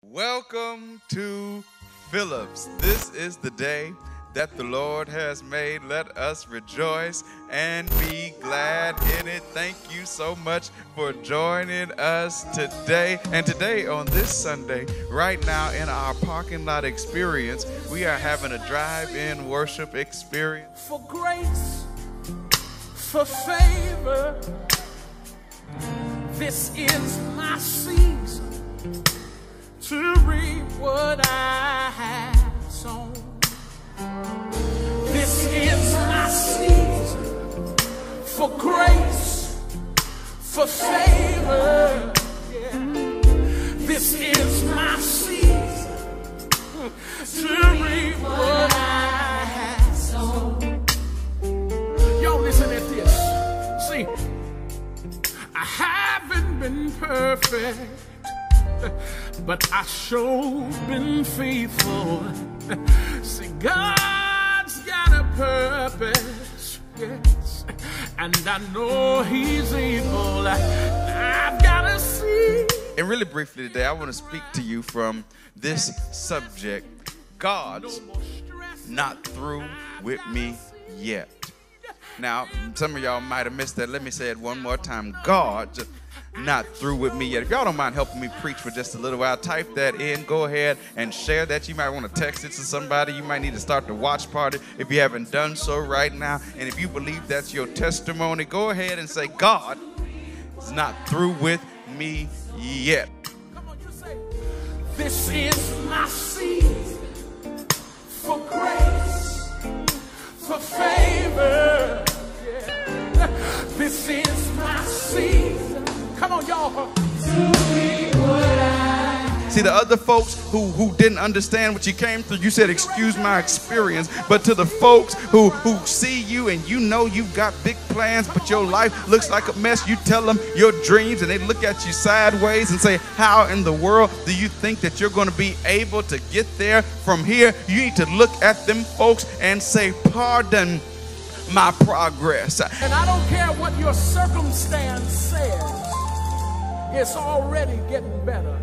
Welcome to Phillips. This is the day that the Lord has made. Let us rejoice and be glad in it. Thank you so much for joining us today. And today, on this Sunday, right now in our parking lot experience, we are having a drive in worship experience. For grace, for favor, this is my season for grace, for favor. This is my season to reap what I have sown. Y'all listen at this. See, I haven't been perfect but I sure been faithful. See, God's got a purpose, yes, and I know He's able. I've got to see. And really briefly today, I want to speak to you from this subject God's not through with me yet. Now, some of y'all might have missed that. Let me say it one more time. God not through with me yet. If y'all don't mind helping me preach for just a little while, type that in. Go ahead and share that. You might want to text it to somebody. You might need to start the watch party if you haven't done so right now. And if you believe that's your testimony, go ahead and say, God is not through with me yet. Come on, you say, This is my season for grace, for favor. This is my season. Come on, y'all. See, the other folks who, who didn't understand what you came through, you said, excuse my experience. But to the folks who, who see you and you know you've got big plans, but your life looks like a mess, you tell them your dreams and they look at you sideways and say, How in the world do you think that you're going to be able to get there from here? You need to look at them folks and say, Pardon my progress. And I don't care what your circumstance says, it's already getting better.